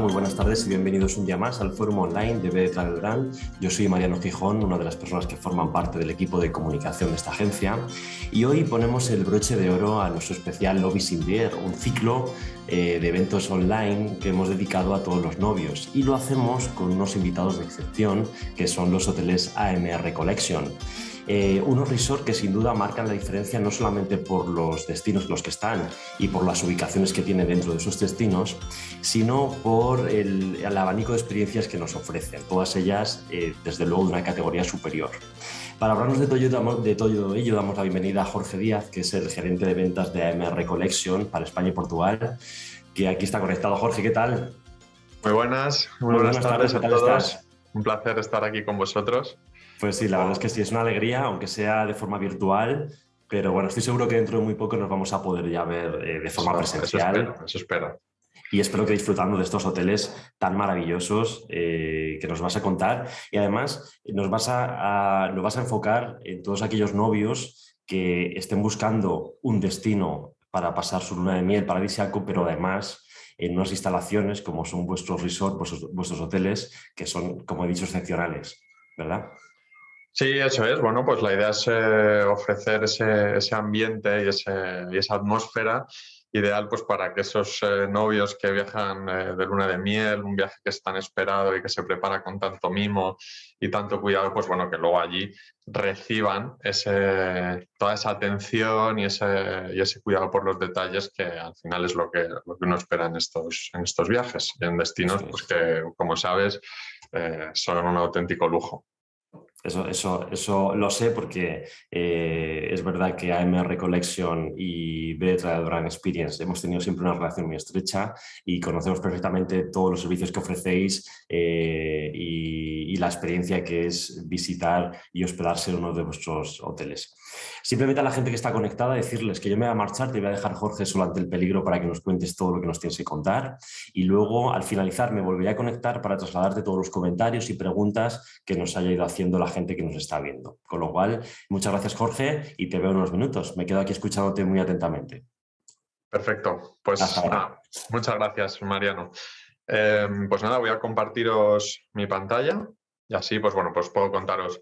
muy buenas tardes y bienvenidos un día más al Fórum Online de BD Travel Brand. Yo soy Mariano Gijón, una de las personas que forman parte del equipo de comunicación de esta agencia y hoy ponemos el broche de oro a nuestro especial Lobby Sin un ciclo eh, de eventos online que hemos dedicado a todos los novios y lo hacemos con unos invitados de excepción que son los hoteles AMR Collection. Eh, unos resorts que sin duda marcan la diferencia no solamente por los destinos en los que están y por las ubicaciones que tienen dentro de esos destinos, sino por el, abanico de experiencias que nos ofrecen, todas ellas eh, desde luego de una categoría superior. Para hablarnos de todo, de todo ello, damos la bienvenida a Jorge Díaz, que es el gerente de ventas de AMR Collection para España y Portugal, que aquí está conectado. Jorge, ¿qué tal? Muy buenas, muy, buenas, tardes, a todos. Un placer estar aquí con vosotros. Pues sí, la verdad es que sí, es una alegría, aunque sea de forma virtual, pero bueno, estoy seguro que dentro de muy poco nos vamos a poder ya ver eh, de forma presencial. Eso espero, eso espero. Y espero que disfrutando de estos hoteles tan maravillosos eh, que nos vas a contar. Y además nos vas a, nos vas a enfocar en todos aquellos novios que estén buscando un destino para pasar su luna de miel paradisíaco, pero además en unas instalaciones como son vuestros resorts, vuestros, vuestros hoteles, que son, como he dicho, excepcionales, ¿verdad? Sí, eso es. Bueno, pues la idea es eh, ofrecer ese, ambiente y, esa atmósfera ideal pues para que esos eh, novios que viajan eh, de luna de miel, un viaje que es tan esperado y que se prepara con tanto mimo y tanto cuidado, pues bueno, que luego allí reciban ese, toda esa atención y ese, y ese cuidado por los detalles que al final es lo que, lo que uno espera en estos, en estos viajes y en destinos pues que, como sabes, son un auténtico lujo. Eso, eso, eso lo sé porque eh, es verdad que AMR Collection y Betra Brand Experience hemos tenido siempre una relación muy estrecha y conocemos perfectamente todos los servicios que ofrecéis eh, y, la experiencia que es visitar y hospedarse en uno de vuestros hoteles. Simplemente a la gente que está conectada decirles que yo me voy a marchar, te voy a dejar Jorge solo ante el peligro para que nos cuentes todo lo que nos tienes que contar y luego al finalizar me volveré a conectar para trasladarte todos los comentarios y preguntas que nos haya ido haciendo la gente que nos está viendo. Con lo cual, muchas gracias Jorge y te veo en unos minutos. Me quedo aquí escuchándote muy atentamente. Perfecto. Pues muchas gracias, Mariano. Em, pues nada, voy a compartiros mi pantalla y así, pues bueno, pues puedo contaros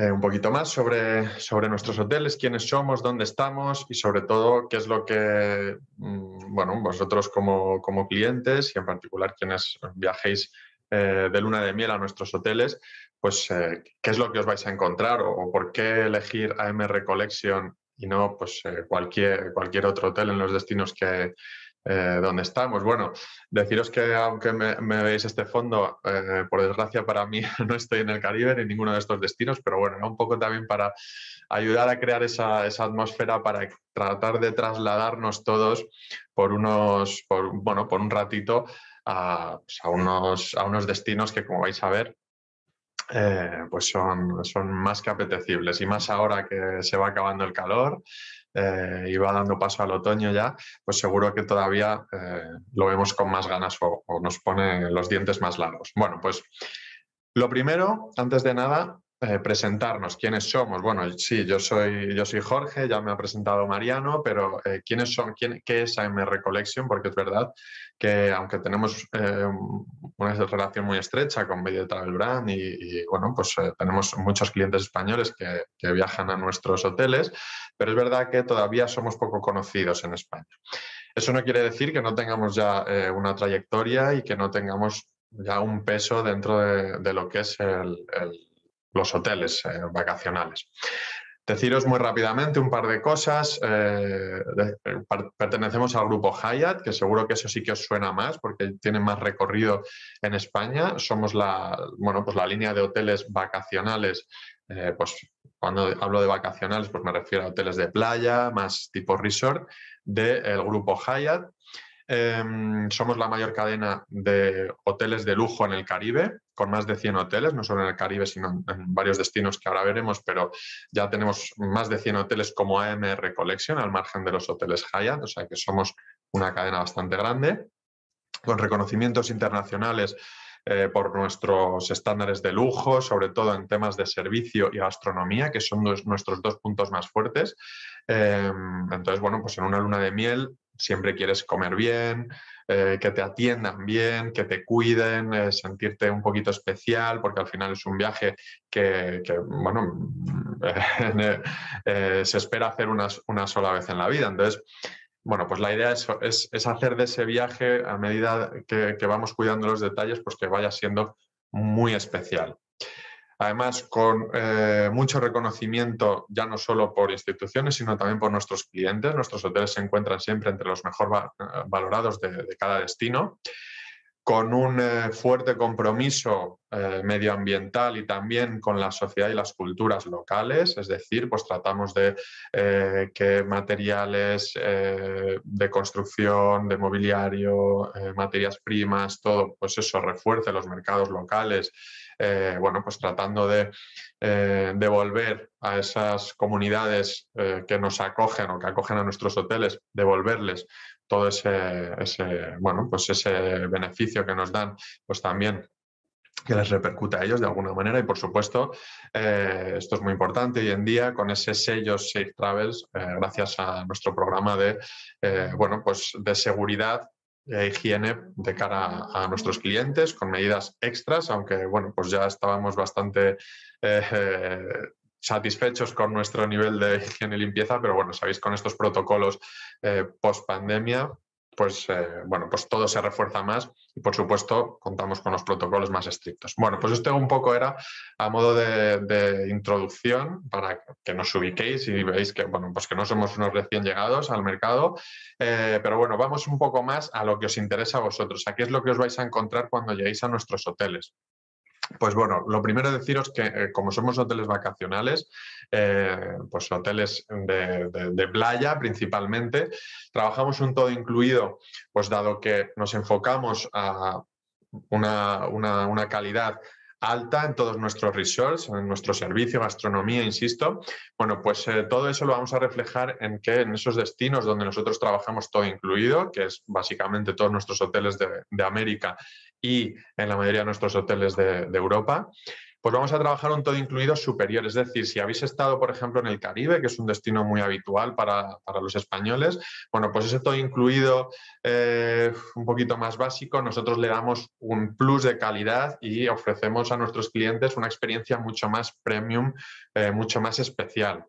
eh, un poquito más sobre, sobre nuestros hoteles, quiénes somos, dónde estamos y sobre todo qué es lo que, mm, bueno, vosotros como, como clientes y en particular quienes viajéis eh, de luna de miel a nuestros hoteles, pues eh, qué es lo que os vais a encontrar o, por qué elegir AMR Collection y no pues, eh, cualquier, cualquier otro hotel en los destinos que, eh, donde estamos. Bueno, deciros que aunque me, veis este fondo, por desgracia para mí no estoy en el Caribe ni en ninguno de estos destinos, pero bueno, un poco también para ayudar a crear esa, atmósfera para tratar de trasladarnos todos por unos, bueno, por un ratito a, pues, a, unos, a unos destinos que como vais a ver eh, pues son, son más que apetecibles y más ahora que se va acabando el calor eh, y va dando paso al otoño ya, pues seguro que todavía eh, lo vemos con más ganas o, nos pone los dientes más largos. Bueno, pues lo primero, antes de nada, presentarnos, quiénes somos. Bueno, sí, yo soy, yo soy Jorge, ya me ha presentado Mariano, pero ¿quiénes son, quién, ¿qué es AMR Collection? Porque es verdad que aunque tenemos eh, una relación muy estrecha con Media Travel Brand y, bueno, pues eh, tenemos muchos clientes españoles que, viajan a nuestros hoteles, pero es verdad que todavía somos poco conocidos en España. Eso no quiere decir que no tengamos ya eh, una trayectoria y que no tengamos ya un peso dentro de, lo que es los hoteles vacacionales. Deciros muy rápidamente un par de cosas. Eh, eh, pertenecemos al grupo Hyatt, que seguro que eso sí que os suena más porque tiene más recorrido en España. Somos la, bueno, pues la línea de hoteles vacacionales. Eh, pues cuando hablo de vacacionales, pues me refiero a hoteles de playa, más tipo resort, del grupo Hyatt. Em, somos la mayor cadena de hoteles de lujo en el Caribe, con más de 100 hoteles, no solo en el Caribe, sino en varios destinos que ahora veremos, pero ya tenemos más de 100 hoteles como AMR Collection, al margen de los hoteles Hyatt, o sea que somos una cadena bastante grande, con reconocimientos internacionales eh, por nuestros estándares de lujo, sobre todo en temas de servicio y gastronomía, que son nuestros dos puntos más fuertes. Em, entonces, bueno, pues en una luna de miel siempre quieres comer bien, eh, que te atiendan bien, que te cuiden, eh, sentirte un poquito especial, porque al final es un viaje que, bueno, eh, se espera hacer una, sola vez en la vida. Entonces, bueno, pues la idea es, es, hacer de ese viaje, a medida que, que, vamos cuidando los detalles, pues que vaya siendo muy especial. Además, con eh, mucho reconocimiento, ya no solo por instituciones, sino también por nuestros clientes. Nuestros hoteles se encuentran siempre entre los mejor eh, valorados de, cada destino con un eh, fuerte compromiso medioambiental y también con la sociedad y las culturas locales, es decir, pues tratamos de que materiales de construcción, de mobiliario, materias primas, todo, pues eso refuerce los mercados locales eh, bueno, pues tratando de eh, devolver a esas comunidades eh, que nos acogen o que acogen a nuestros hoteles, devolverles todo ese, bueno, pues ese beneficio que nos dan, pues también que les repercute a ellos de alguna manera. Y por supuesto esto es muy importante hoy en día con ese sello Safe Travels gracias a nuestro programa de bueno pues de seguridad e higiene de cara a, nuestros clientes con medidas extras, aunque bueno, pues ya estábamos bastante eh, satisfechos con nuestro nivel de higiene y limpieza, pero bueno, sabéis, con estos protocolos eh, post pandemia, pues eh, bueno, pues todo se refuerza más y por supuesto contamos con los protocolos más estrictos. Bueno, pues esto un poco era a modo de, introducción para que nos ubiquéis y veáis que, bueno, pues que no somos unos recién llegados al mercado, eh, pero bueno, vamos un poco más a lo que os interesa a vosotros, a qué es lo que os vais a encontrar cuando lleguéis a nuestros hoteles. Pues bueno, lo primero deciros que eh, como somos hoteles vacacionales, eh, pues hoteles de, playa principalmente, trabajamos un todo incluido, pues dado que nos enfocamos a una, una calidad alta en todos nuestros resorts, en nuestro servicio, gastronomía, insisto. Bueno, pues eh, todo eso lo vamos a reflejar en que en esos destinos donde nosotros trabajamos todo incluido, que es básicamente todos nuestros hoteles de, América y en la mayoría de nuestros hoteles de, Europa, pues vamos a trabajar un todo incluido superior. Es decir, si habéis estado, por ejemplo, en el Caribe, que es un destino muy habitual para, los españoles, bueno, pues ese todo incluido eh, un poquito más básico, nosotros le damos un plus de calidad y ofrecemos a nuestros clientes una experiencia mucho más premium, eh, mucho más especial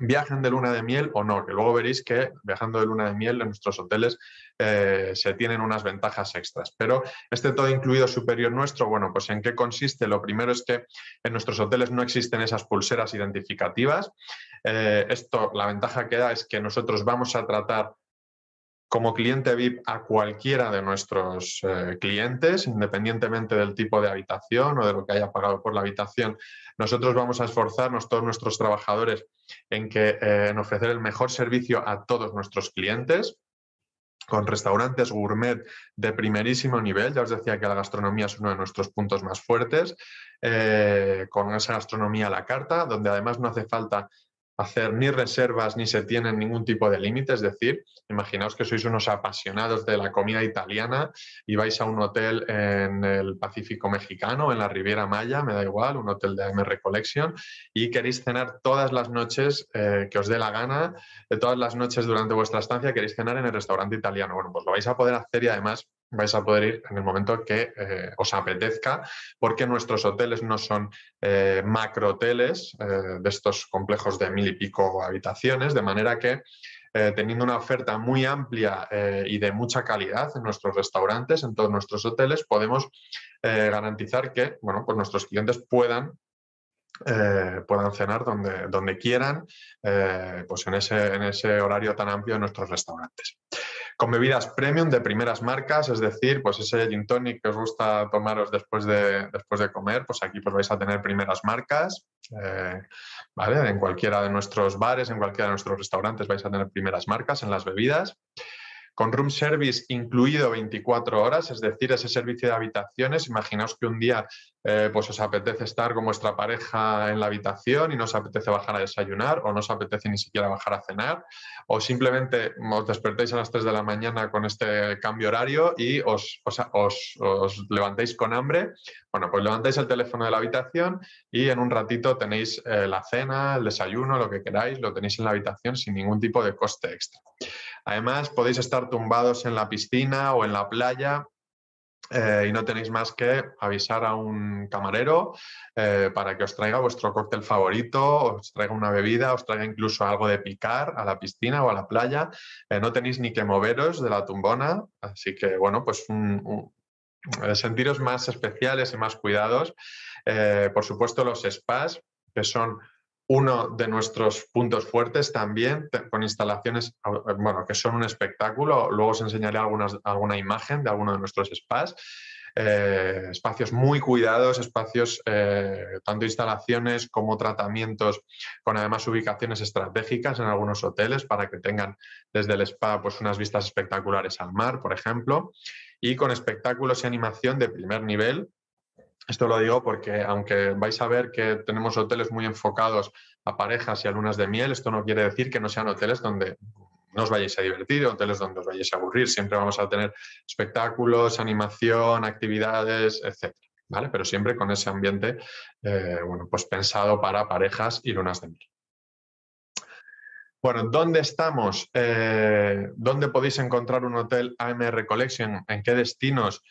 viajen de luna de miel o no, que luego veréis que viajando de luna de miel en nuestros hoteles eh, se tienen unas ventajas extras. Pero este todo incluido superior nuestro, bueno, pues ¿en qué consiste? Lo primero es que en nuestros hoteles no existen esas pulseras identificativas. Eh, esto, la ventaja que da es que nosotros vamos a tratar como cliente VIP a cualquiera de nuestros eh, clientes, independientemente del tipo de habitación o de lo que haya pagado por la habitación. Nosotros vamos a esforzarnos, todos nuestros trabajadores, en, que, eh, en ofrecer el mejor servicio a todos nuestros clientes con restaurantes gourmet de primerísimo nivel. Ya os decía que la gastronomía es uno de nuestros puntos más fuertes, eh, con esa gastronomía a la carta, donde además no hace falta hacer ni reservas ni se tienen ningún tipo de límite. Es decir, imaginaos que sois unos apasionados de la comida italiana y vais a un hotel en el Pacífico Mexicano, en la Riviera Maya, me da igual, un hotel de AMR Collection, y queréis cenar todas las noches eh, que os dé la gana, de todas las noches durante vuestra estancia queréis cenar en el restaurante italiano. Bueno, pues lo vais a poder hacer y además vais a poder ir en el momento que eh, os apetezca, porque nuestros hoteles no son eh, macro hoteles eh, de estos complejos de mil y pico habitaciones, de manera que teniendo una oferta muy amplia y de mucha calidad en nuestros restaurantes, en todos nuestros hoteles, podemos garantizar que bueno, pues nuestros clientes puedan puedan cenar donde, donde quieran, pues en ese, en ese horario tan amplio de nuestros restaurantes con bebidas premium de primeras marcas, es decir, pues ese gin tonic que os gusta tomaros después de, después de comer, pues aquí pues vais a tener primeras marcas, eh, ¿vale? En cualquiera de nuestros bares, en cualquiera de nuestros restaurantes vais a tener primeras marcas en las bebidas con room service incluido 24 horas, es decir, ese servicio de habitaciones. Imaginaos que un día eh, pues os apetece estar con vuestra pareja en la habitación y no os apetece bajar a desayunar o no os apetece ni siquiera bajar a cenar o simplemente os despertéis a las 3 de la mañana con este cambio horario y os, os, levantéis con hambre. Bueno, pues levantáis el teléfono de la habitación y en un ratito tenéis eh, la cena, el desayuno, lo que queráis, lo tenéis en la habitación sin ningún tipo de coste extra. Además, podéis estar tumbados en la piscina o en la playa eh, y no tenéis más que avisar a un camarero eh, para que os traiga vuestro cóctel favorito, os traiga una bebida, os traiga incluso algo de picar a la piscina o a la playa. Eh, no tenéis ni que moveros de la tumbona, así que bueno, pues sentiros más especiales y más cuidados. por supuesto, los spas, que son uno de nuestros puntos fuertes también, con instalaciones bueno, que son un espectáculo. Luego os enseñaré algunas, alguna imagen de alguno de nuestros spas. Eh, espacios muy cuidados, espacios, eh, tanto instalaciones como tratamientos, con además ubicaciones estratégicas en algunos hoteles para que tengan desde el spa pues, unas vistas espectaculares al mar, por ejemplo, y con espectáculos y animación de primer nivel, esto lo digo porque aunque vais a ver que tenemos hoteles muy enfocados a parejas y a lunas de miel, esto no quiere decir que no sean hoteles donde no os vayáis a divertir, hoteles donde os vayáis a aburrir. Siempre vamos a tener espectáculos, animación, actividades, etc. ¿vale? Pero siempre con ese ambiente eh, bueno, pues pensado para parejas y lunas de miel. Bueno, ¿dónde estamos? Eh, ¿Dónde podéis encontrar un hotel AMR Collection? ¿En qué destinos?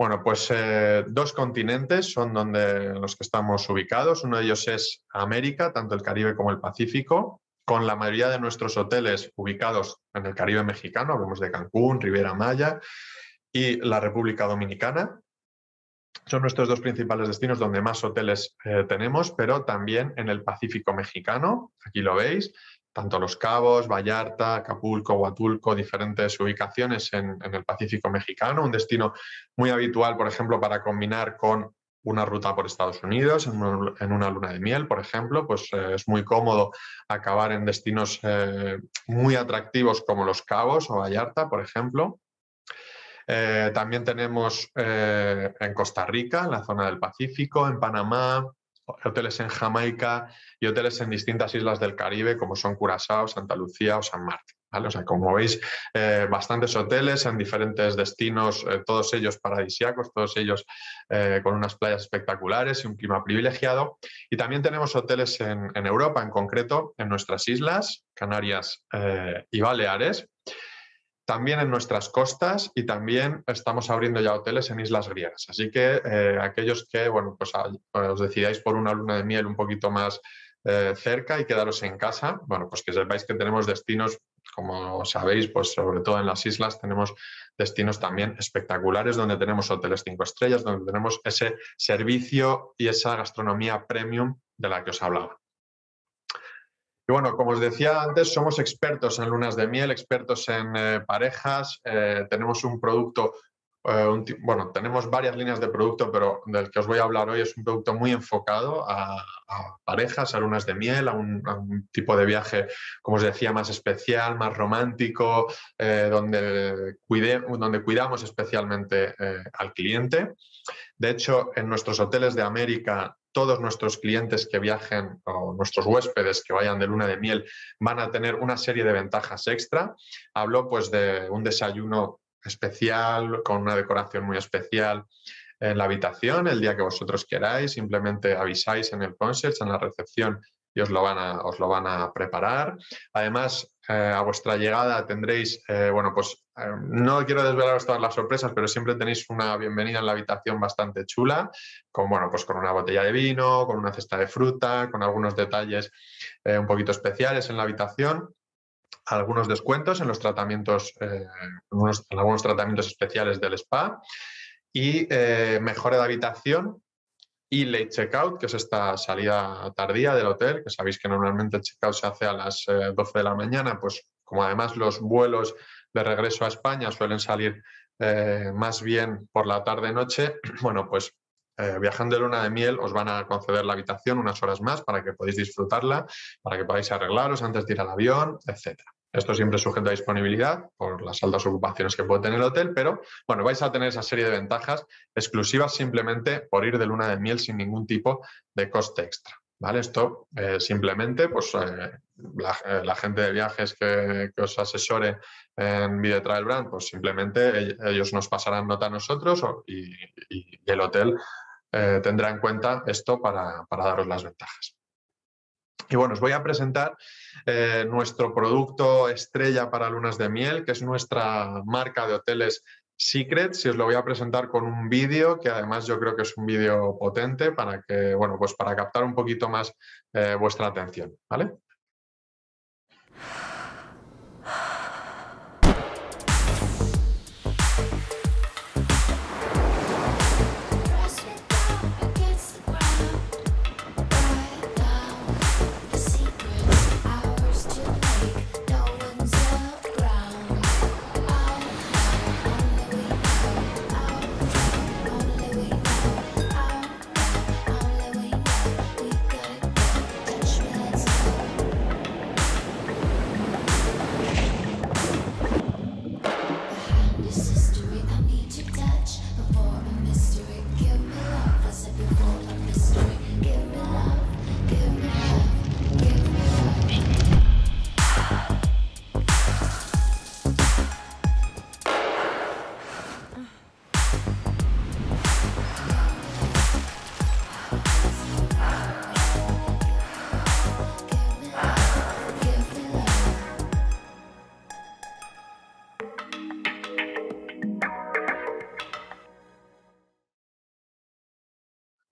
Bueno, pues eh, dos continentes son donde los que estamos ubicados. Uno de ellos es América, tanto el Caribe como el Pacífico, con la mayoría de nuestros hoteles ubicados en el Caribe mexicano, hablamos de Cancún, Riviera Maya y la República Dominicana. Son nuestros dos principales destinos donde más hoteles eh, tenemos, pero también en el Pacífico mexicano, aquí lo veis, tanto Los Cabos, Vallarta, Acapulco, Huatulco, diferentes ubicaciones en, el Pacífico mexicano, un destino muy habitual, por ejemplo, para combinar con una ruta por Estados Unidos, en una, luna de miel, por ejemplo, pues eh, es muy cómodo acabar en destinos eh, muy atractivos como Los Cabos o Vallarta, por ejemplo. Eh, también tenemos en Costa Rica, en la zona del Pacífico, en Panamá, hoteles en Jamaica y hoteles en distintas islas del Caribe, como son Curazao, Santa Lucía o San Martín. O sea, como veis, eh, bastantes hoteles en diferentes destinos, eh, todos ellos paradisíacos, todos ellos eh, con unas playas espectaculares y un clima privilegiado. Y también tenemos hoteles en Europa, en concreto, en nuestras islas, Canarias y Baleares, también en nuestras costas y también estamos abriendo ya hoteles en islas griegas. Así que eh, aquellos que, bueno, pues os decidáis por una luna de miel un poquito más eh, cerca y quedaros en casa, bueno, pues que sepáis que tenemos destinos, como sabéis, pues sobre todo en las islas tenemos destinos también espectaculares donde tenemos hoteles cinco estrellas, donde tenemos ese servicio y esa gastronomía premium de la que os hablaba. Y bueno, como os decía antes, somos expertos en lunas de miel, expertos en eh, parejas, eh, tenemos un producto, eh, bueno, tenemos varias líneas de producto, pero del que os voy a hablar hoy es un producto muy enfocado a, parejas, a lunas de miel, a un, tipo de viaje, como os decía, más especial, más romántico, donde, donde cuidamos especialmente al cliente. De hecho, en nuestros hoteles de América todos nuestros clientes que viajen o nuestros huéspedes que vayan de luna de miel van a tener una serie de ventajas extra. Hablo pues de un desayuno especial con una decoración muy especial en la habitación el día que vosotros queráis, simplemente avisáis en el concierge, en la recepción y os lo van a, os lo van a preparar. Además, eh, a vuestra llegada tendréis, eh, bueno, pues eh, no quiero desvelaros todas las sorpresas, pero siempre tenéis una bienvenida en la habitación bastante chula, con, bueno, pues con una botella de vino, con una cesta de fruta, con algunos detalles un poquito especiales en la habitación algunos descuentos en los tratamientos, en algunos tratamientos especiales del spa y mejora de habitación y late checkout, que es esta salida tardía del hotel, que sabéis que normalmente el checkout se hace a las 12 eh, de la mañana, pues como además los vuelos de regreso a España suelen salir eh, más bien por la tarde-noche, bueno, pues eh, viajando de luna de miel os van a conceder la habitación unas horas más para que podáis disfrutarla, para que podáis arreglaros antes de ir al avión, etc. Esto siempre es sujeto a disponibilidad por las altas ocupaciones que puede tener el hotel, pero bueno, vais a tener esa serie de ventajas exclusivas simplemente por ir de luna de miel sin ningún tipo de coste extra. ¿Vale? Esto eh, simplemente, pues eh, eh, la, gente de viajes que, os asesore en Video Travel Brand, pues simplemente ellos nos pasarán nota a nosotros y, el hotel tendrá en cuenta esto para, para daros las ventajas. Y bueno, os voy a presentar eh, nuestro producto estrella para lunas de miel, que es nuestra marca de hoteles Secret. Si os lo voy a presentar con un vídeo, que además yo creo que es un vídeo potente para que, bueno, pues para captar un poquito más eh, vuestra atención, ¿vale?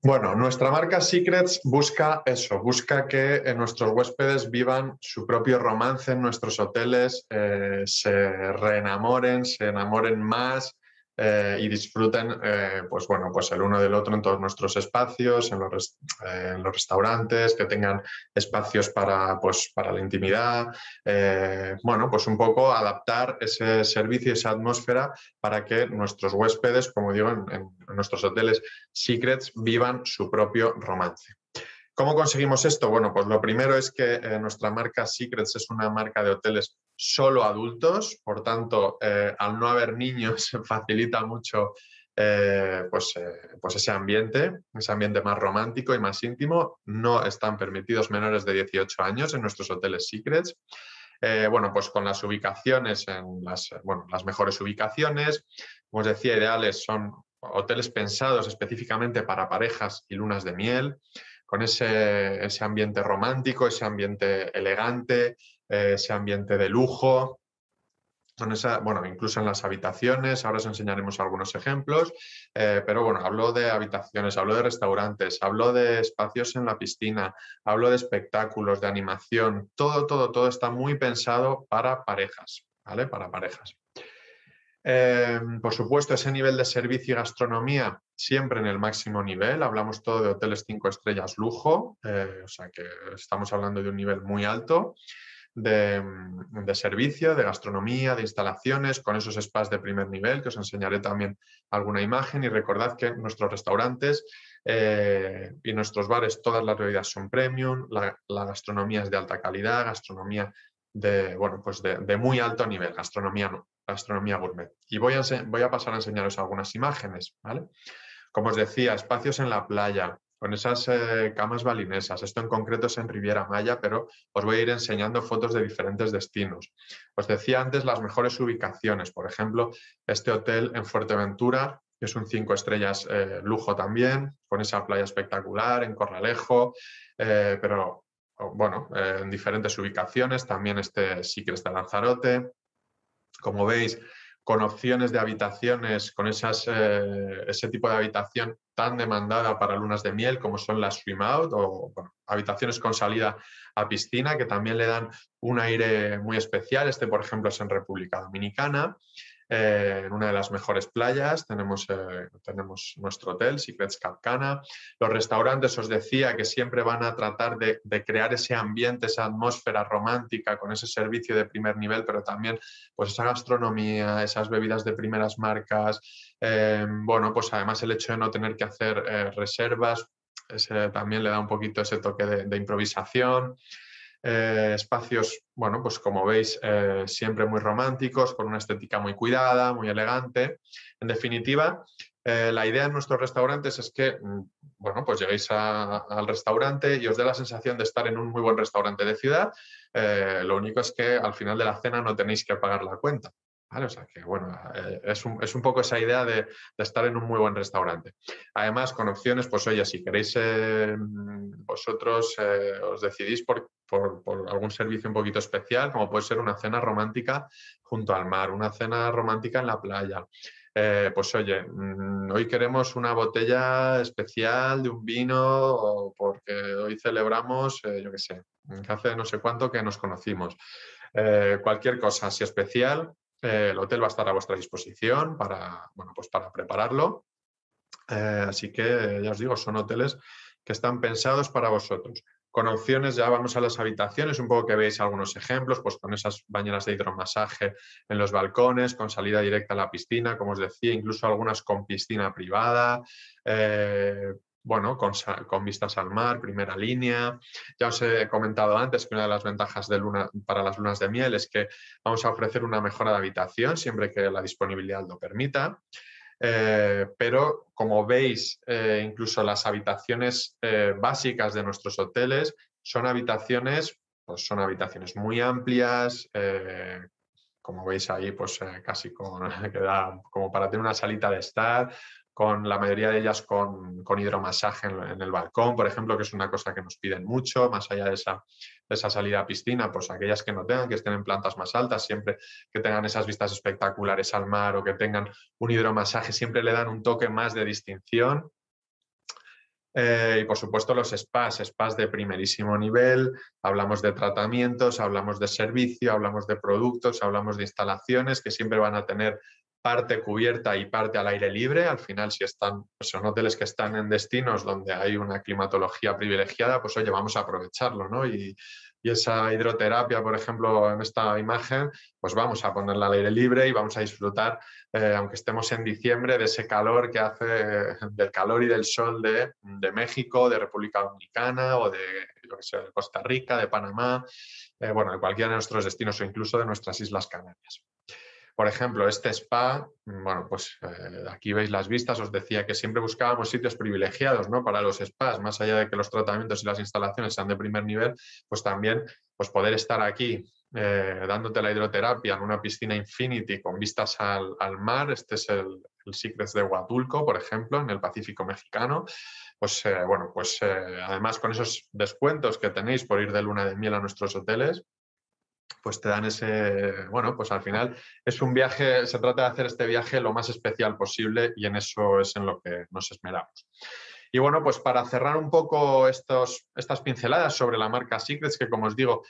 Bueno, nuestra marca Secrets busca eso, busca que eh, nuestros huéspedes vivan su propio romance en nuestros hoteles, eh, se reenamoren, se enamoren más, eh, y disfruten eh, pues bueno, pues el uno del otro en todos nuestros espacios, en los, eh, restaurantes, que tengan espacios para, pues, para la intimidad. bueno, pues un poco adaptar ese servicio esa atmósfera para que nuestros huéspedes, como digo, en nuestros hoteles Secrets, vivan su propio romance. ¿Cómo conseguimos esto? Bueno, pues lo primero es que nuestra marca Secrets es una marca de hoteles solo adultos, por tanto, eh, al no haber niños facilita mucho eh, pues, eh, pues, ese ambiente, ese ambiente más romántico y más íntimo. No están permitidos menores de 18 años en nuestros hoteles Secrets. bueno, pues con las ubicaciones en las, bueno, las mejores ubicaciones, como os decía, ideales son hoteles pensados específicamente para parejas y lunas de miel, con ese, ese ambiente romántico, ese ambiente elegante, eh, ese ambiente de lujo. esa, bueno, incluso en las habitaciones, ahora os enseñaremos algunos ejemplos, eh, pero bueno, hablo de habitaciones, hablo de restaurantes, hablo de espacios en la piscina, hablo de espectáculos, de animación, todo, todo, todo está muy pensado para parejas, ¿vale? Para parejas. Eh, por supuesto, ese nivel de servicio y gastronomía siempre en el máximo nivel. Hablamos todo de hoteles cinco estrellas lujo, o sea que estamos hablando de un nivel muy alto. Mm, de, servicio, de gastronomía, de instalaciones, con esos spas de primer nivel, que os enseñaré también alguna imagen. Y recordad que nuestros restaurantes eh, y nuestros bares, todas las bebidas son premium, la, gastronomía es de alta calidad, gastronomía de, bueno, pues de, muy alto nivel, gastronomía, gastronomía gourmet. Y voy a, voy a pasar a enseñaros algunas imágenes. ¿vale? Como os decía, espacios en la playa, con esas eh, camas balinesas. Esto en concreto es en Riviera Maya, pero os voy a ir enseñando fotos de diferentes destinos. Os decía antes las mejores ubicaciones, por ejemplo, este hotel en Fuerteventura, que es un cinco estrellas eh, lujo también, con esa playa espectacular, en Corralejo, eh, pero bueno, en diferentes ubicaciones, también este Secrets de Lanzarote. Como veis, con opciones de habitaciones, con esas, eh, ese tipo de habitación tan demandada para lunas de miel como son las swim out o habitaciones con salida a piscina que también le dan un aire muy especial. Este, por ejemplo, es en República Dominicana. Eh, en una de las mejores playas. Tenemos, eh, tenemos nuestro hotel, Secrets Capcana. Los restaurantes, os decía, que siempre van a tratar de, crear ese ambiente, esa atmósfera romántica con ese servicio de primer nivel, pero también pues esa gastronomía, esas bebidas de primeras marcas. Eh, bueno, pues además el hecho de no tener que hacer reservas, también le da un poquito ese toque de improvisación. Eh, espacios, bueno, pues como veis, eh, siempre muy románticos, con una estética muy cuidada, muy elegante. En definitiva, eh, la idea en nuestros restaurantes es que, mm, bueno, pues lleguéis al restaurante y os dé la sensación de estar en un muy buen restaurante de ciudad. lo único es que al final de la cena no tenéis que pagar la cuenta. O sea que, bueno, eh, es, un, es, un, poco esa idea de, estar en un muy buen restaurante. Además, con opciones, pues oye, si queréis eh, vosotros eh, os decidís por, por, algún servicio un poquito especial, como puede ser una cena romántica junto al mar, una cena romántica en la playa. pues oye, mm, hoy queremos una botella especial de un vino porque hoy celebramos, yo qué sé, hace no sé cuánto que nos conocimos. cualquier cosa así especial, eh, el hotel va a estar a vuestra disposición para, bueno, pues para prepararlo. Eh, así que ya os digo, son hoteles que están pensados para vosotros. Con opciones, ya vamos a las habitaciones, un poco que veis algunos ejemplos, pues con esas bañeras de hidromasaje en los balcones, con salida directa a la piscina, como os decía, incluso algunas con piscina privada, eh, bueno, con, vistas al mar, primera línea. Ya os he comentado antes que una de las ventajas de para las lunas de miel es que vamos a ofrecer una mejora de habitación siempre que la disponibilidad lo permita. Eh, pero como veis, eh, incluso las habitaciones eh, básicas de nuestros hoteles son habitaciones, pues son habitaciones muy amplias, como veis ahí, pues casi con, como para tener una salita de estar, con la mayoría de ellas con, hidromasaje en, el balcón, por ejemplo, que es una cosa que nos piden mucho, más allá de esa, esa salida a piscina, pues aquellas que no tengan, que estén en plantas más altas, siempre que tengan esas vistas espectaculares al mar o que tengan un hidromasaje, siempre le dan un toque más de distinción. Eh, y por supuesto los spas, spas de primerísimo nivel, hablamos de tratamientos, hablamos de servicio, hablamos de productos, hablamos de instalaciones que siempre van a tener parte cubierta y parte al aire libre. Al final, si están, pues son hoteles que están en destinos donde hay una climatología privilegiada, pues oye, vamos a aprovecharlo, ¿no? Esa hidroterapia, por ejemplo, en esta imagen, pues vamos a ponerla al aire libre y vamos a disfrutar, eh, aunque estemos en diciembre, de ese calor que hace, del calor y del sol de, México, de República Dominicana o de, de Costa Rica, de Panamá, eh, bueno, de cualquiera de nuestros destinos o incluso de nuestras Islas Canarias. Por ejemplo, este spa, bueno, pues eh, aquí veis las vistas, os decía que siempre buscábamos sitios privilegiados ¿no? para los spas, más allá de que los tratamientos y las instalaciones sean de primer nivel, pues también pues poder estar aquí eh, dándote la hidroterapia en una piscina Infinity con vistas al, mar, este es el, el, Secrets de Huatulco, por ejemplo, en el Pacífico mexicano, pues eh, bueno, pues además con esos descuentos que tenéis por ir de luna de miel a nuestros hoteles, pues te dan ese, bueno, pues al final es un viaje, se trata de hacer este viaje lo más especial posible y en eso es en lo que nos esperamos. Y bueno, pues para cerrar un poco estos, estas pinceladas sobre la marca Secrets, que como os digo,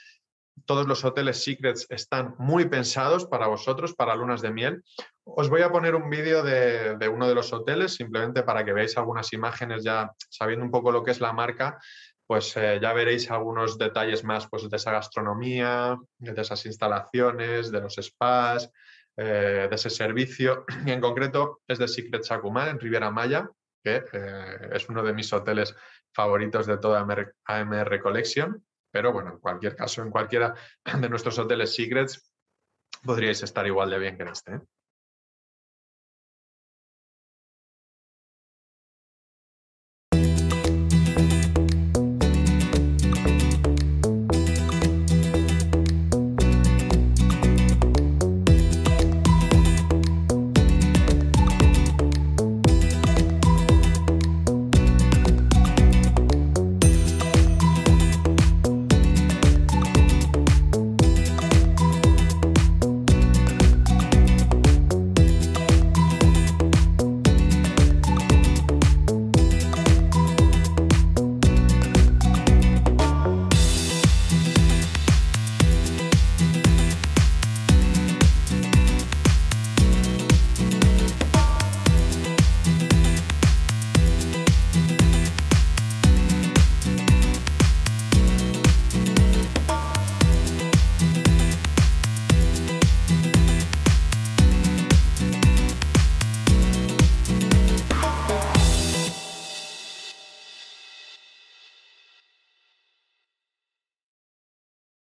todos los hoteles Secrets están muy pensados para vosotros, para lunas de miel. Os voy a poner un vídeo de, de, uno de los hoteles, simplemente para que veáis algunas imágenes ya sabiendo un poco lo que es la marca pues eh, ya veréis algunos detalles más pues, de esa gastronomía, de esas instalaciones, de los spas, eh, de ese servicio. Y en concreto es de Secret Sakuman en Riviera Maya, que eh, es uno de mis hoteles favoritos de toda AMR Collection. Pero bueno, en cualquier caso, en cualquiera de nuestros hoteles Secrets podríais estar igual de bien que en este.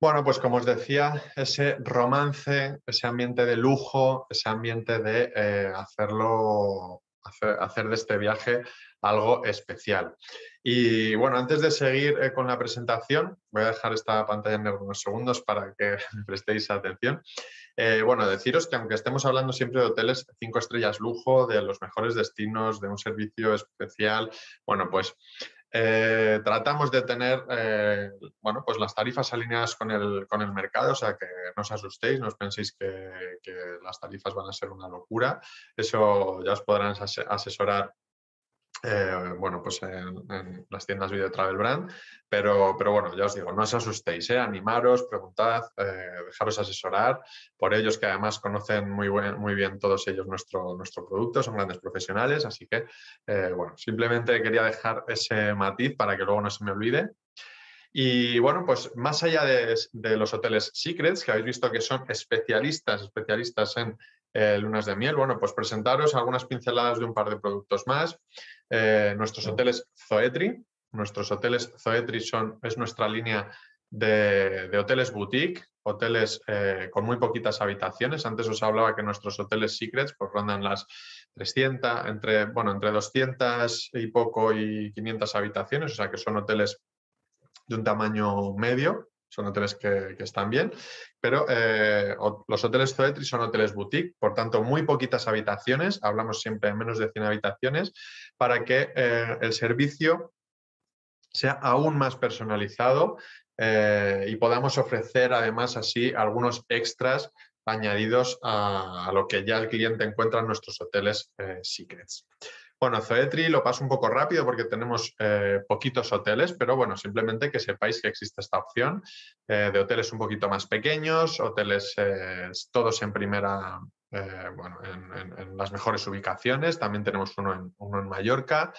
Bueno, pues como os decía, ese romance, ese ambiente de lujo, ese ambiente de eh, hacerlo, hacer, de este viaje algo especial. Y bueno, antes de seguir eh, con la presentación, voy a dejar esta pantalla en algunos segundos para que prestéis atención. Eh, bueno, deciros que aunque estemos hablando siempre de hoteles cinco estrellas lujo, de los mejores destinos, de un servicio especial, bueno, pues eh, tratamos de tener eh, bueno, pues las tarifas alineadas con el, con el, mercado, o sea que no os asustéis, no os penséis que, que, las tarifas van a ser una locura. Eso ya os podrán asesorar eh, bueno, pues en, las tiendas Video Travel Brand, pero, pero bueno, ya os digo, no os asustéis, ¿eh? animaros, preguntad, eh, dejaros asesorar por ellos que además conocen muy, muy bien todos ellos nuestro, nuestro producto, son grandes profesionales, así que bueno, simplemente quería dejar ese matiz para que luego no se me olvide. Y bueno, pues más allá de, de los hoteles Secrets, que habéis visto que son especialistas, especialistas en lunas de miel, bueno, pues presentaros algunas pinceladas de un par de productos más. Eh, nuestros hoteles Zoetri. Nuestros hoteles Zoetri son, es nuestra línea de, hoteles boutique, hoteles eh, con muy poquitas habitaciones. Antes os hablaba que nuestros hoteles Secrets pues, rondan las 300, entre, bueno, entre 200 y poco y 500 habitaciones, o sea que son hoteles de un tamaño medio son hoteles que, están bien, pero eh, los hoteles Zoetri son hoteles boutique, por tanto, muy poquitas habitaciones, hablamos siempre de menos de 100 habitaciones, para que eh, el servicio sea aún más personalizado eh, y podamos ofrecer además así algunos extras añadidos a, a, lo que ya el cliente encuentra en nuestros hoteles Secrets. Bueno, Zoetri lo paso un poco rápido porque tenemos eh, poquitos hoteles, pero bueno, simplemente que sepáis que existe esta opción eh, de hoteles un poquito más pequeños, hoteles eh, todos en primera, bueno, en, las mejores ubicaciones. También tenemos uno en, uno en Mallorca.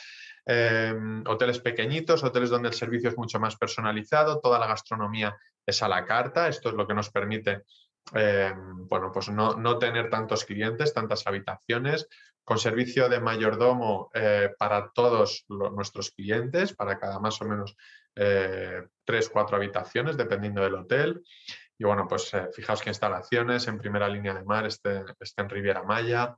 Em, hoteles pequeñitos, hoteles donde el servicio es mucho más personalizado, toda la gastronomía es a la carta. Esto es lo que nos permite bueno, pues no, no, tener tantos clientes, tantas habitaciones, con servicio de mayordomo eh, para todos nuestros clientes, para cada más o menos eh, tres, cuatro habitaciones, dependiendo del hotel. Y bueno, pues eh, fijaos que instalaciones en primera línea de mar, este, este en Riviera Maya,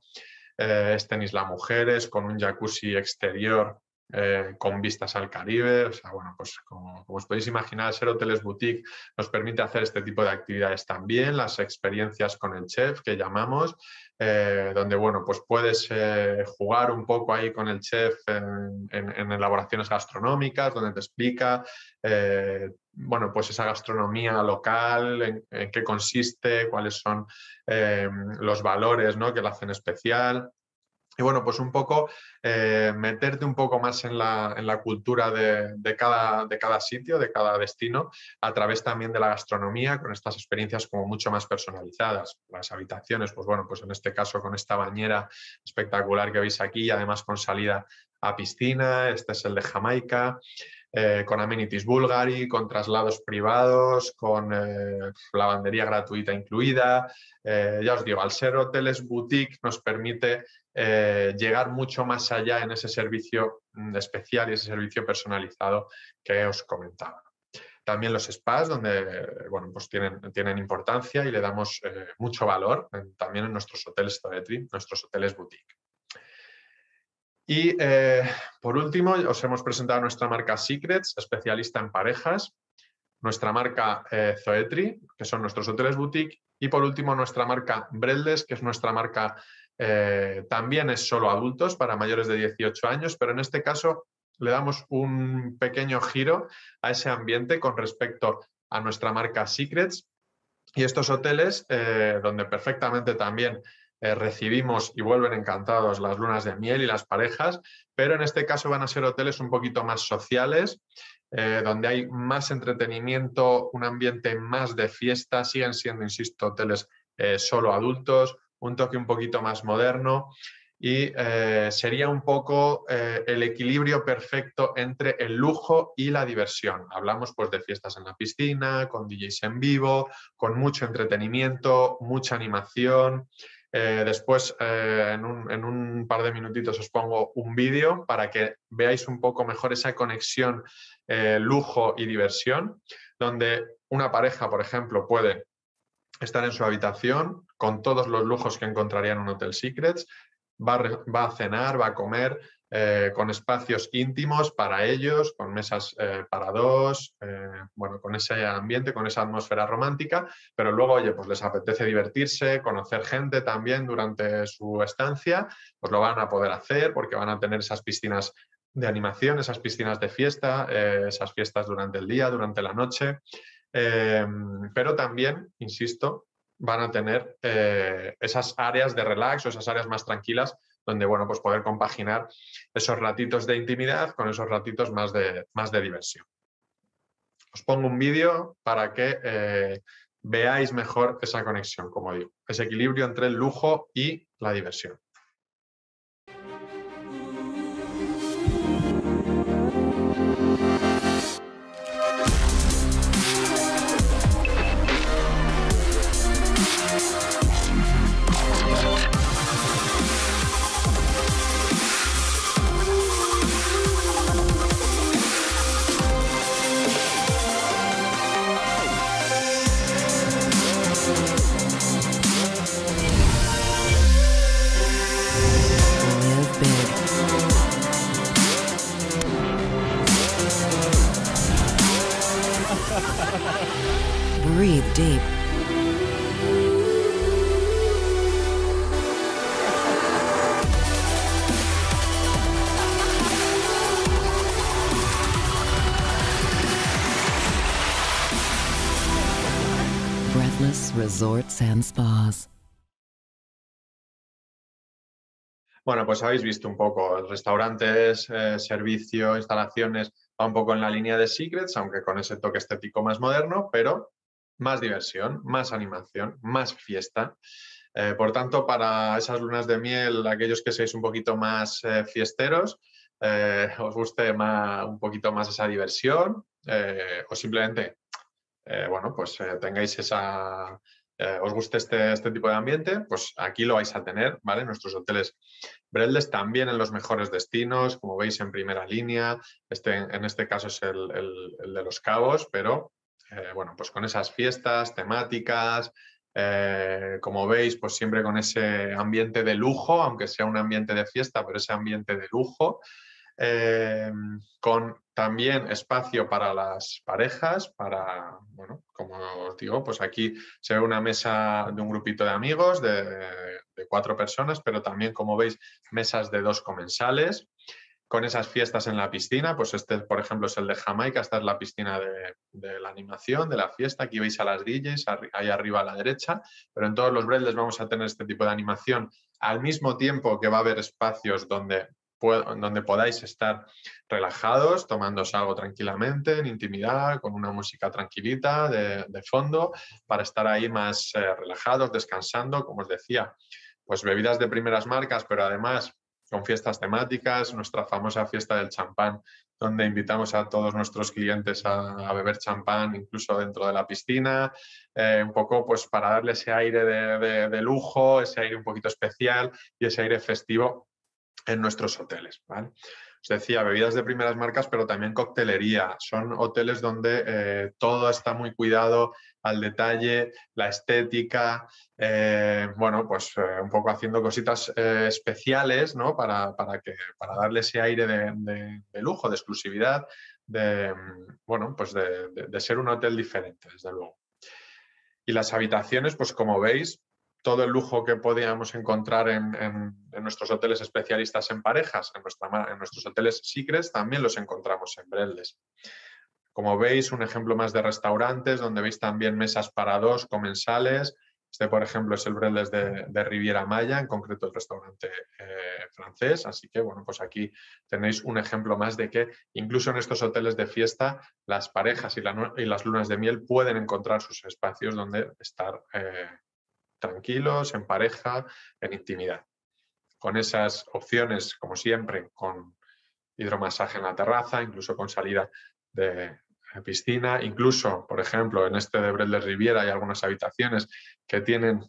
este en Isla Mujeres, con un jacuzzi exterior eh, con vistas al Caribe. O sea, bueno, pues como, os podéis imaginar, ser hoteles boutique nos permite hacer este tipo de actividades también, las experiencias con el chef que llamamos, eh, donde, bueno, pues puedes eh, jugar un poco ahí con el chef en, elaboraciones gastronómicas, donde te explica, bueno, pues esa gastronomía local, en, qué consiste, cuáles son los valores ¿no? que la hacen especial. Y bueno, pues un poco eh, meterte un poco más en la, cultura de, cada, de cada sitio, de cada destino, a través también de la gastronomía, con estas experiencias como mucho más personalizadas. Las habitaciones, pues bueno, pues en este caso con esta bañera espectacular que veis aquí, además con salida a piscina, este es el de Jamaica. Eh, con amenities Bulgari, con traslados privados, con eh, lavandería gratuita incluida. ya os digo, al ser hoteles boutique nos permite eh, llegar mucho más allá en ese servicio mm, especial y ese servicio personalizado que os comentaba. También los spas, donde bueno, pues tienen, tienen importancia y le damos eh, mucho valor también en nuestros hoteles Toetri, nuestros hoteles boutique. Y eh, por último, os hemos presentado nuestra marca Secrets, especialista en parejas, nuestra marca Zoetri, que son nuestros hoteles boutique, y por último nuestra marca Breldes, que es nuestra marca eh, también es solo adultos para mayores de 18 años, pero en este caso le damos un pequeño giro a ese ambiente con respecto a nuestra marca Secrets. Y estos hoteles, eh, donde perfectamente también eh, recibimos y vuelven encantados las lunas de miel y las parejas, pero en este caso van a ser hoteles un poquito más sociales, donde hay más entretenimiento, un ambiente más de fiesta, siguen siendo, insisto, hoteles solo adultos, un toque un poquito más moderno y eh, sería un poco eh, el equilibrio perfecto entre el lujo y la diversión. Hablamos pues de fiestas en la piscina, con DJs en vivo, con mucho entretenimiento, mucha animación. Eh, después, en un, en, un, par de minutitos os pongo un vídeo para que veáis un poco mejor esa conexión lujo y diversión. donde una pareja, por ejemplo, puede estar en su habitación con todos los lujos que encontraría en un Hotel Secrets, va a, cenar, va a comer, eh, con espacios íntimos para ellos, con mesas eh, para dos, eh, bueno, con ese ambiente, con esa atmósfera romántica, pero luego, oye, pues les apetece divertirse, conocer gente también durante su estancia, pues lo van a poder hacer porque van a tener esas piscinas de animación, esas piscinas de fiesta, esas fiestas durante el día, durante la noche. Pero también, insisto, van a tener esas áreas de relax o esas áreas más tranquilas donde, bueno, pues poder compaginar esos ratitos de intimidad con esos ratitos más de, más de diversión. Os pongo un vídeo para que eh, veáis mejor esa conexión, como digo, ese equilibrio entre el lujo y la diversión. Resorts and Spas. Bueno, pues habéis visto un poco restaurantes, eh, servicio, instalaciones, va un poco en la línea de Secrets, aunque con ese toque estético más moderno, pero más diversión, más animación, más fiesta. Eh, por tanto, para esas lunas de miel, aquellos que seáis un poquito más eh, fiesteros, os guste un poquito más esa diversión o simplemente, bueno, pues tengáis esa, os guste este, este, tipo de ambiente, pues aquí lo vais a tener, ¿vale? Nuestros hoteles Breldes también en los mejores destinos, como veis en primera línea, este, en este caso es el de los cabos, pero eh, bueno, pues con esas fiestas temáticas, eh, como veis, pues siempre con ese ambiente de lujo, aunque sea un ambiente de fiesta, pero ese ambiente de lujo, eh, con también espacio para las parejas, para, bueno, como os digo, pues aquí se ve una mesa de un grupito de amigos de, de cuatro personas, pero también, como veis, mesas de dos comensales con esas fiestas en la piscina, pues este, por ejemplo, es el de Jamaica, esta es la piscina de, la animación, de la fiesta, aquí veis a las DJs, ahí arriba a la derecha, pero en todos los breles vamos a tener este tipo de animación, al mismo tiempo que va a haber espacios donde, donde podáis estar relajados, tomándose algo tranquilamente, en intimidad, con una música tranquilita de, fondo, para estar ahí más eh, relajados, descansando, como os decía, pues bebidas de primeras marcas, pero además con fiestas temáticas, nuestra famosa fiesta del champán, donde invitamos a todos nuestros clientes a, beber champán incluso dentro de la piscina, eh, un poco pues para darle ese aire de, lujo, ese aire un poquito especial y ese aire festivo en nuestros hoteles. Os decía, bebidas de primeras marcas, pero también coctelería. Son hoteles donde eh, todo está muy cuidado, al detalle, la estética, eh, bueno, pues eh, un poco haciendo cositas especiales, ¿no? Para, que, para darle ese aire de, lujo, de exclusividad, de, bueno, pues de, ser un hotel diferente, desde luego. Y las habitaciones, pues como veis, todo el lujo que podíamos encontrar en, nuestros hoteles especialistas en parejas, en, nuestros hoteles Secrets, también los encontramos en Breldes. Como veis, un ejemplo más de restaurantes, donde veis también mesas para dos comensales. Este, por ejemplo, es el Breles de, Riviera Maya, en concreto el restaurante eh, francés. Así que, bueno, pues aquí tenéis un ejemplo más de que incluso en estos hoteles de fiesta, las parejas y, las lunas de miel pueden encontrar sus espacios donde estar eh, tranquilos, en pareja, en intimidad. Con esas opciones, como siempre, con hidromasaje en la terraza, incluso con salida de piscina, incluso, por ejemplo, en este de Brel Riviera hay algunas habitaciones que tienen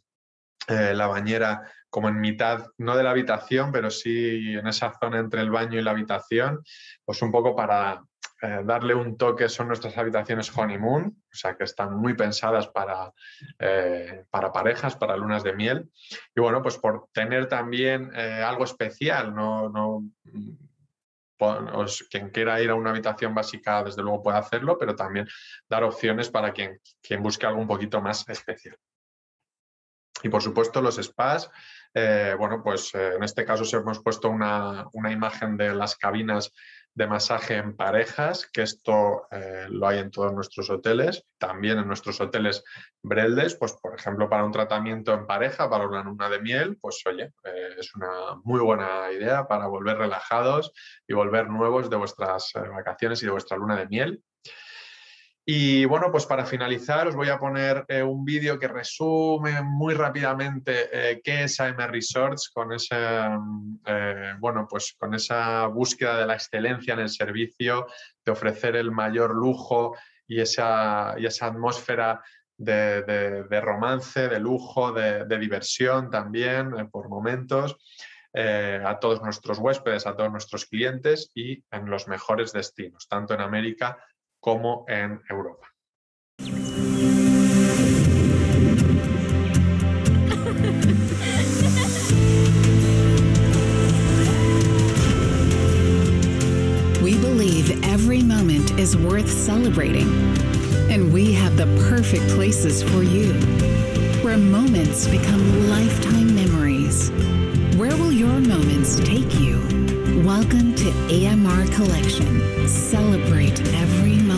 eh, la bañera como en mitad, no de la habitación, pero sí en esa zona entre el baño y la habitación, pues un poco para eh, darle un toque son nuestras habitaciones honeymoon, o sea que están muy pensadas para, eh, para parejas, para lunas de miel. Y bueno, pues por tener también eh, algo especial, no, no quien quiera ir a una habitación básica, desde luego puede hacerlo, pero también dar opciones para quien, quien busque algo un poquito más especial. Y por supuesto los spas, bueno, pues en este caso os hemos puesto una, una imagen de las cabinas de masaje en parejas, que esto eh, lo hay en todos nuestros hoteles, también en nuestros hoteles Breldes, pues por ejemplo para un tratamiento en pareja, para una luna de miel, pues oye, eh, es una muy buena idea para volver relajados y volver nuevos de vuestras eh, vacaciones y de vuestra luna de miel. Y bueno, pues para finalizar os voy a poner eh, un vídeo que resume muy rápidamente eh, qué es AM Resorts con esa, eh, bueno, pues con esa búsqueda de la excelencia en el servicio, de ofrecer el mayor lujo y esa, esa atmósfera de, romance, de lujo, de, de diversión también por momentos. a todos nuestros huéspedes, a todos nuestros clientes y en los mejores destinos, tanto en América como en Europa. We believe every moment is worth celebrating, and we have the perfect places for you, where moments become lifetime memories. Where will your moments take you? Welcome to AMR Collection. Celebrate every moment.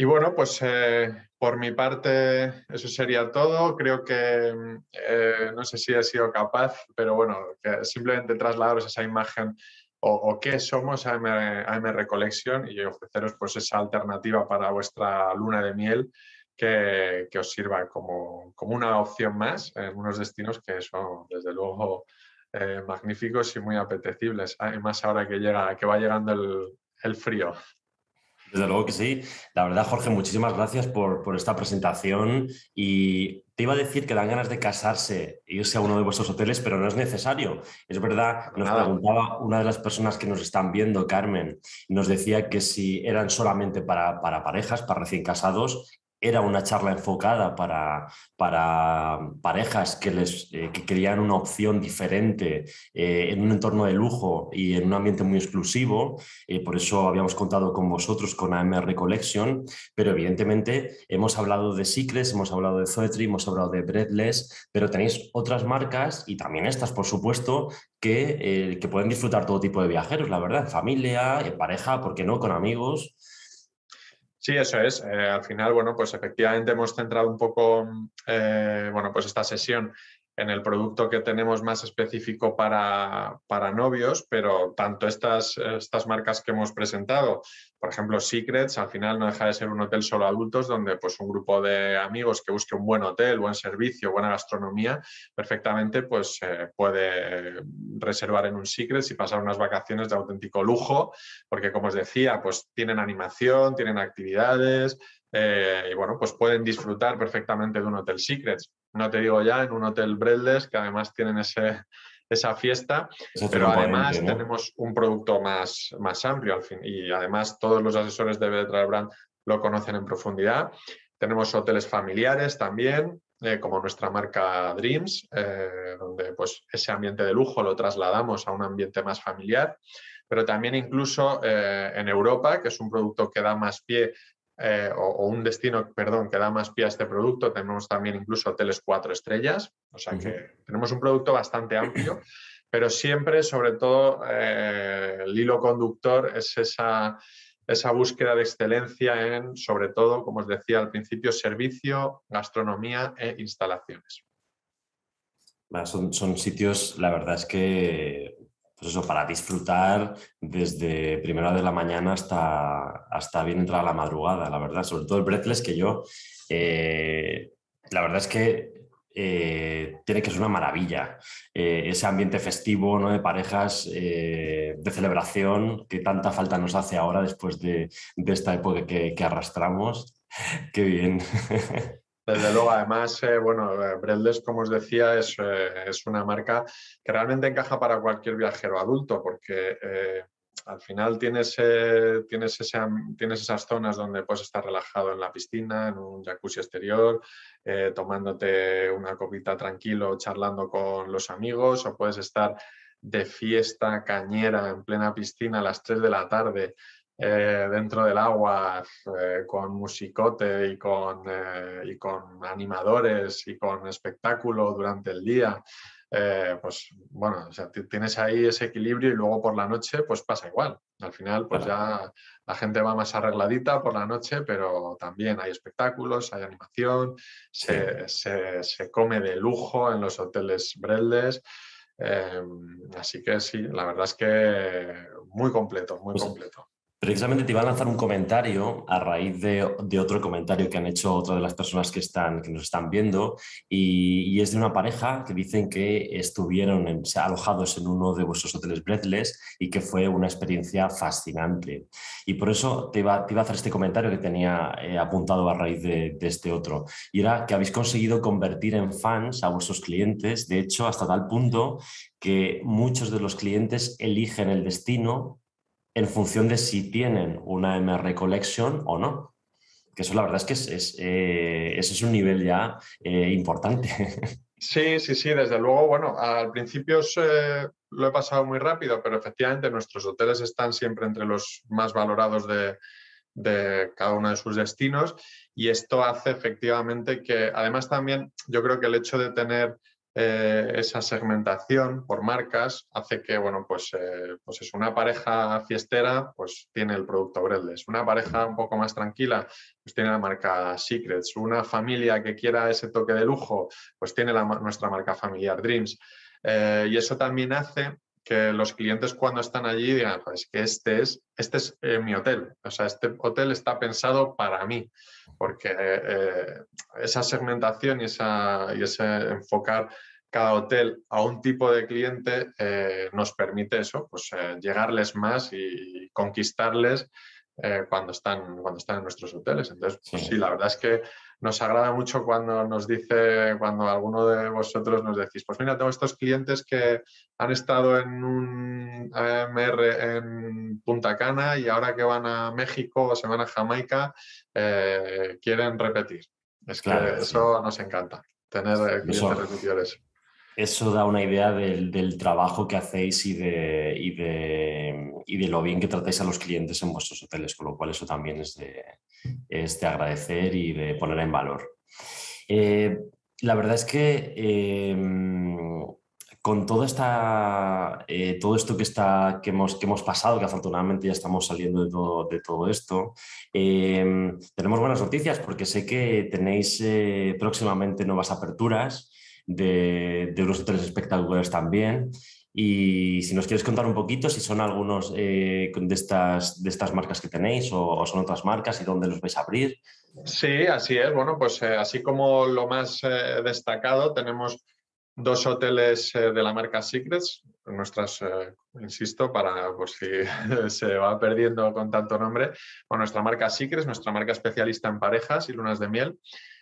Y bueno, pues eh, por mi parte eso sería todo. Creo que eh, no sé si he sido capaz, pero bueno, que simplemente trasladaros esa imagen o, qué somos AMR, AMR Collection y ofreceros pues esa alternativa para vuestra luna de miel que, os sirva como, una opción más en unos destinos que son, desde luego, eh, magníficos y muy apetecibles. Además, ahora que, llega, que va llegando el, frío. Desde luego que sí. La verdad, Jorge, muchísimas gracias por, esta presentación. Y te iba a decir que dan ganas de casarse e irse a uno de vuestros hoteles, pero no es necesario. Es verdad, nos preguntaba una de las personas que nos están viendo, Carmen, nos decía que si eran solamente para, para parejas, para recién casados, era una charla enfocada para, para parejas que, les, eh, querían una opción diferente eh, en un entorno de lujo y en un ambiente muy exclusivo. Eh, por eso habíamos contado con vosotros, con AMR Collection, pero evidentemente hemos hablado de Secrets, hemos hablado de Zoetry, hemos hablado de Breadless, pero tenéis otras marcas y también estas, por supuesto, que, que pueden disfrutar todo tipo de viajeros, la verdad, en familia, en pareja, ¿por qué no? Con amigos. Sí, eso es. Eh, al final, bueno, pues efectivamente hemos centrado un poco, eh, bueno, pues esta sesión en el producto que tenemos más específico para, para novios, pero tanto estas, estas marcas que hemos presentado, por ejemplo, Secrets, al final no deja de ser un hotel solo adultos donde pues un grupo de amigos que busque un buen hotel, buen servicio, buena gastronomía, perfectamente pues eh, puede reservar en un Secrets y pasar unas vacaciones de auténtico lujo, porque como os decía, pues tienen animación, tienen actividades, eh, y bueno, pues pueden disfrutar perfectamente de un Hotel Secrets. No te digo ya en un Hotel Breadless, que además tienen ese, esa fiesta, pero además tenemos un producto más, más amplio al fin. Y además todos los asesores de Betra Brand lo conocen en profundidad. Tenemos hoteles familiares también, eh, como nuestra marca Dreams, eh, donde pues ese ambiente de lujo lo trasladamos a un ambiente más familiar, pero también incluso en Europa, que es un producto que da más pie eh, o, un destino, perdón, que da más pie a este producto. Tenemos también incluso hoteles cuatro estrellas, o sea que tenemos un producto bastante amplio, pero siempre, sobre todo, eh, el hilo conductor es esa, esa búsqueda de excelencia en, sobre todo, como os decía al principio, servicio, gastronomía e instalaciones. Son, son sitios, la verdad es que pues eso, para disfrutar desde primera de la mañana hasta, hasta bien entrada la madrugada, la verdad. Sobre todo el breathless que yo, eh, la verdad es que eh, tiene que ser una maravilla. Eh, ese ambiente festivo ¿no? de parejas, de celebración, que tanta falta nos hace ahora después de, esta época que, que arrastramos. Qué bien. Desde luego, además, eh, bueno, Bredles, como os decía, es, es, una marca que realmente encaja para cualquier viajero adulto, porque al final tienes, tienes, tienes, esas zonas donde puedes estar relajado en la piscina, en un jacuzzi exterior, eh, tomándote una copita tranquilo, charlando con los amigos, o puedes estar de fiesta cañera en plena piscina a las 3 de la tarde. Eh, dentro del agua eh, con musicote y con, y con animadores y con espectáculo durante el día. Eh, pues bueno, tienes ahí ese equilibrio y luego por la noche pues pasa igual. Al final pues ya la gente va más arregladita por la noche, pero también hay espectáculos, hay animación, se, come de lujo en los hoteles Breldes. Em, así que sí, la verdad es que muy completo, muy pues completo. Precisamente te iba a lanzar un comentario a raíz de, otro comentario que han hecho otra de las personas que, están, que nos están viendo y, es de una pareja que dicen que estuvieron alojados en uno de vuestros hoteles Breathless y que fue una experiencia fascinante. Y por eso te iba, a hacer este comentario que tenía eh, apuntado a raíz de, de este otro. Y era que habéis conseguido convertir en fans a vuestros clientes, de hecho hasta tal punto que muchos de los clientes eligen el destino en función de si tienen una MR Collection o no. Que eso la verdad es que es, eh, ese es un nivel ya eh, importante. Sí, sí, sí, desde luego, bueno, al principio eh, lo he pasado muy rápido, pero efectivamente nuestros hoteles están siempre entre los más valorados de, de cada uno de sus destinos y esto hace efectivamente que, además también yo creo que el hecho de tener eh, esa segmentación por marcas hace que, bueno, pues, eh, pues es una pareja fiestera, pues tiene el producto Breadless. Una pareja un poco más tranquila, pues tiene la marca Secrets. Una familia que quiera ese toque de lujo, pues tiene la, nuestra marca familiar Dreams. Eh, y eso también hace que los clientes cuando están allí digan, pues que este es, este es mi hotel, o sea, este hotel está pensado para mí, porque esa segmentación y, esa, y ese enfocar cada hotel a un tipo de cliente eh, nos permite eso, pues eh, llegarles más y conquistarles eh, cuando, están, cuando están en nuestros hoteles. Entonces, pues sí. la verdad es que nos agrada mucho cuando nos dice, cuando alguno de vosotros nos decís, pues mira, tengo estos clientes que han estado en un AMR en Punta Cana y ahora que van a México o se van a Jamaica, quieren repetir. Es que eso nos encanta, tener clientes repetidores eso da una idea del, trabajo que hacéis y de, y, de, lo bien que tratáis a los clientes en vuestros hoteles, con lo cual eso también es de, es de agradecer y de poner en valor. Eh, la verdad es que em, con todo, esta, eh, todo esto que, está, que, hemos, que hemos pasado, que afortunadamente ya estamos saliendo de todo, de todo esto, em, tenemos buenas noticias porque sé que tenéis eh, próximamente nuevas aperturas de, unos hoteles espectaculares también. Y si nos quieres contar un poquito, si son algunos eh, de, estas, de estas marcas que tenéis o, son otras marcas y dónde los vais a abrir. Sí, así es. Bueno, pues así como lo más destacado, tenemos dos hoteles de la marca Secrets, nuestras, insisto, para por si se va perdiendo con tanto nombre, bueno, nuestra marca Secrets, nuestra marca especialista en parejas y lunas de miel.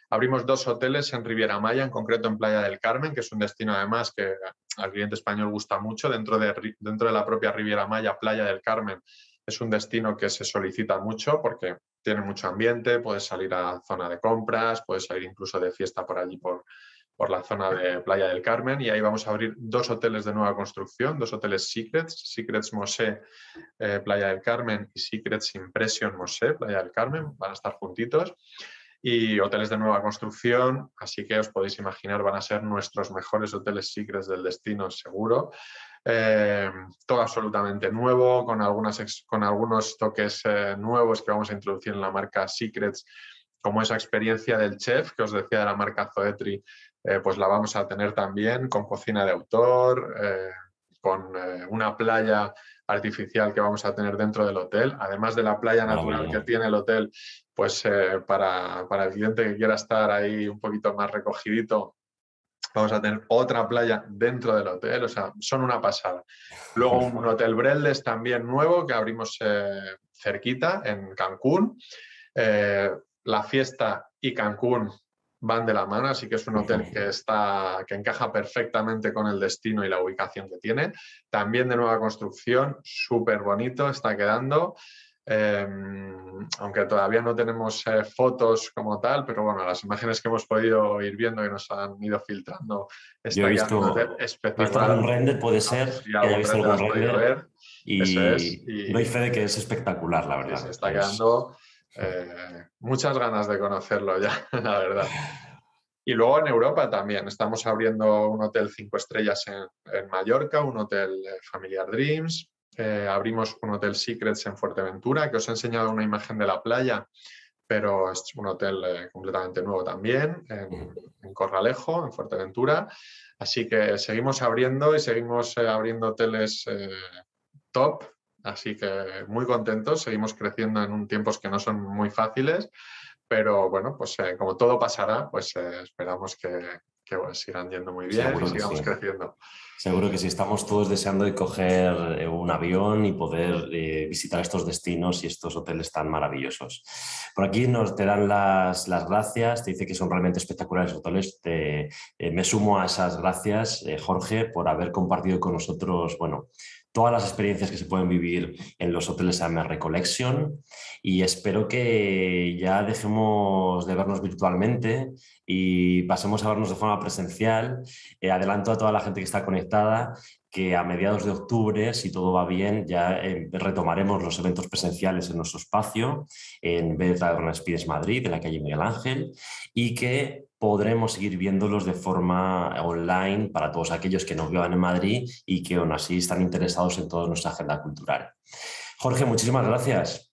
Abrimos dos hoteles en Riviera Maya, en concreto en Playa del Carmen, que es un destino además que al cliente español gusta mucho. Dentro de, dentro de la propia Riviera Maya, Playa del Carmen es un destino que se solicita mucho porque tiene mucho ambiente, puedes salir a zona de compras, puedes salir incluso de fiesta por allí, por, por la zona de Playa del Carmen y ahí vamos a abrir dos hoteles de nueva construcción, dos hoteles Secrets, Secrets Mosé, eh, Playa del Carmen y Secrets Impression Mosé, Playa del Carmen, van a estar juntitos y hoteles de nueva construcción, así que os podéis imaginar, van a ser nuestros mejores hoteles Secrets del destino, seguro. Eh, todo absolutamente nuevo, con, algunas, con algunos toques eh, nuevos que vamos a introducir en la marca Secrets, como esa experiencia del chef que os decía de la marca Zoetri, eh, pues la vamos a tener también con cocina de autor, con una playa artificial que vamos a tener dentro del hotel, además de la playa natural que tiene el hotel, pues eh, para, el cliente que quiera estar ahí un poquito más recogidito, vamos a tener otra playa dentro del hotel, o sea, son una pasada. Luego un, hotel Breldes también nuevo que abrimos eh, cerquita en Cancún. Eh, la fiesta y Cancún van de la mano, así que es un hotel que, está, que encaja perfectamente con el destino y la ubicación que tiene. También de nueva construcción, súper bonito, está quedando. Em, aunque todavía no tenemos eh, fotos como tal, pero bueno, las imágenes que hemos podido ir viendo y nos han ido filtrando, está Yo he visto, espectacular. algún render, puede ser, que haya visto algún render, y, no hay fe de que es espectacular, la verdad. Se está quedando eh, muchas ganas de conocerlo ya, la verdad. Y luego en Europa también, estamos abriendo un hotel cinco estrellas en, en Mallorca, un hotel eh, Familiar Dreams, eh, abrimos un hotel Secrets en Fuerteventura, que os he enseñado una imagen de la playa, pero es un hotel eh, completamente nuevo también, en, Corralejo, en Fuerteventura. Así que seguimos abriendo y seguimos eh, abriendo hoteles top, así que muy contentos, seguimos creciendo en un tiempos que no son muy fáciles, pero bueno, pues como todo pasará, pues esperamos que, que sigan yendo muy bien y sigamos creciendo. Seguro que sí, estamos todos deseando de coger eh, un avión y poder eh, visitar estos destinos y estos hoteles tan maravillosos. Por aquí nos te dan las, las gracias, te dice que son realmente espectaculares los hoteles. Te, eh, me sumo a esas gracias, Jorge, por haber compartido con nosotros, bueno, todas las experiencias que se pueden vivir en los hoteles AMR Collection y espero que ya dejemos de vernos virtualmente y pasemos a vernos de forma presencial. Eh, adelanto a toda la gente que está conectada que a mediados de octubre, si todo va bien, ya eh, retomaremos los eventos presenciales en nuestro espacio en de Spires Madrid, en la calle Miguel Ángel, y que podremos seguir viéndolos de forma online para todos aquellos que nos vivan en Madrid y que aún así están interesados en toda nuestra agenda cultural. Jorge, muchísimas gracias.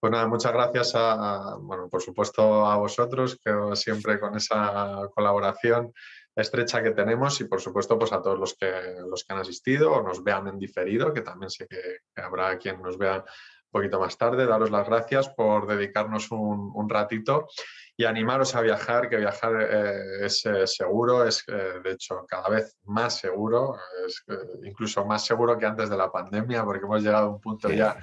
Pues nada, muchas gracias a, bueno, por supuesto a vosotros, que siempre con esa colaboración estrecha que tenemos y por supuesto pues a todos los que, los que han asistido o nos vean en diferido, que también sé que, habrá quien nos vea un poquito más tarde, daros las gracias por dedicarnos un, un ratito y animaros a viajar, que viajar eh, es eh, seguro, es eh, de hecho cada vez más seguro, es incluso más seguro que antes de la pandemia, porque hemos llegado a un punto ya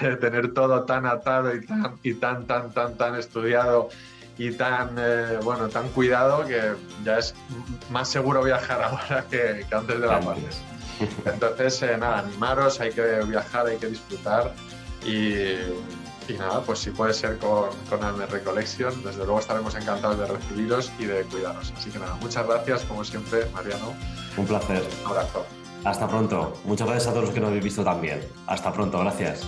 de tener todo tan atado y tan, y tan, tan, tan, tan estudiado y tan, bueno, tan cuidado que ya es más seguro viajar ahora que, que antes de la pandemia. Entonces, nada, animaros, hay que viajar, hay que disfrutar y y nada, pues si puede ser con, con AMR Collection, desde luego estaremos encantados de recibiros y de cuidaros. Así que nada, muchas gracias, como siempre, Mariano. Un placer. Un abrazo. Hasta pronto. Muchas gracias a todos los que nos habéis visto también. Hasta pronto, gracias.